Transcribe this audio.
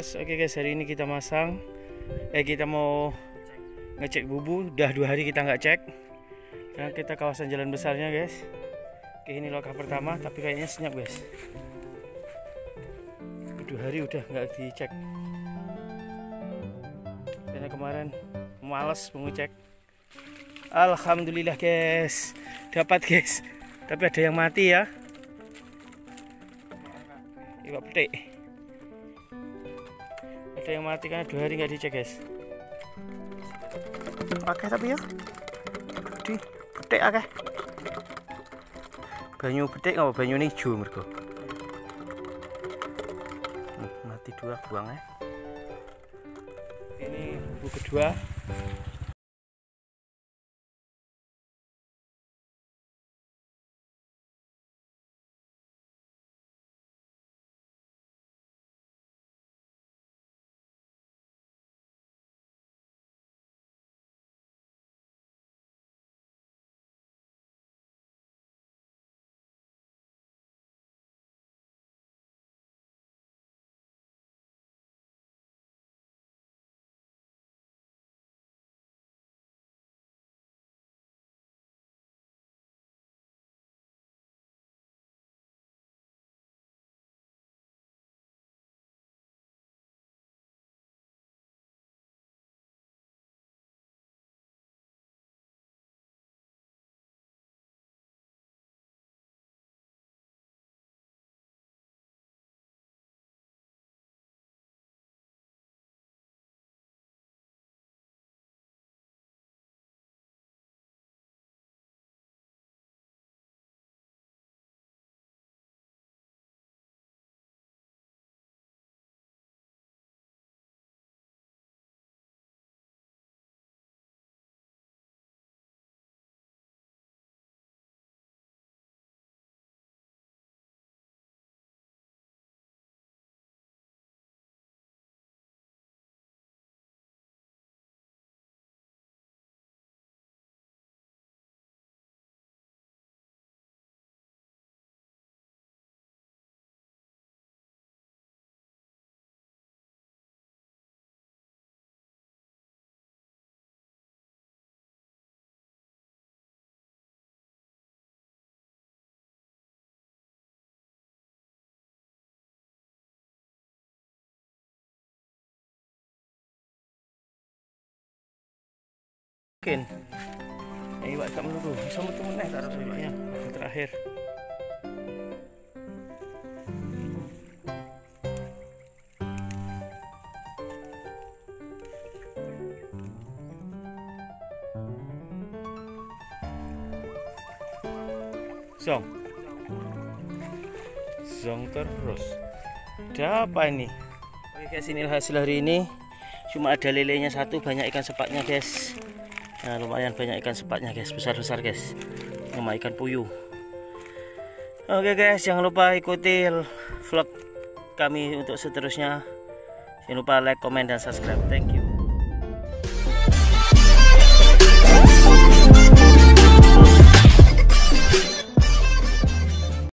guys, oke guys hari ini kita masang. Eh kita mau ngecek bubu Udah dua hari kita nggak cek. Karena kita kawasan jalan besarnya guys. Oke ini lokasi pertama tapi kayaknya senyap guys. Dua hari udah nggak dicek. Karena kemarin males mengecek Alhamdulillah guys. Dapat guys. Tapi ada yang mati ya. Iwak petik ada yang mati karena dua hari nggak dicek guys? Pakai tapi ya di petik akeh. Banyu petik nggak banyu hijau mereka hmm, mati dua buang ya ini buku kedua mungkin. Ini buat tak melulu bisa metu meneh tak rasanya yang terakhir. Zong. Zong terus. Ada apa ini? Oke guys inilah hasil hari ini. Cuma ada lelenya satu banyak ikan sepaknya guys Nah, lumayan banyak ikan sepatnya guys, besar-besar guys. Sama ikan puyuh. Oke guys, jangan lupa ikuti vlog kami untuk seterusnya. Jangan lupa like, comment, dan subscribe. Thank you.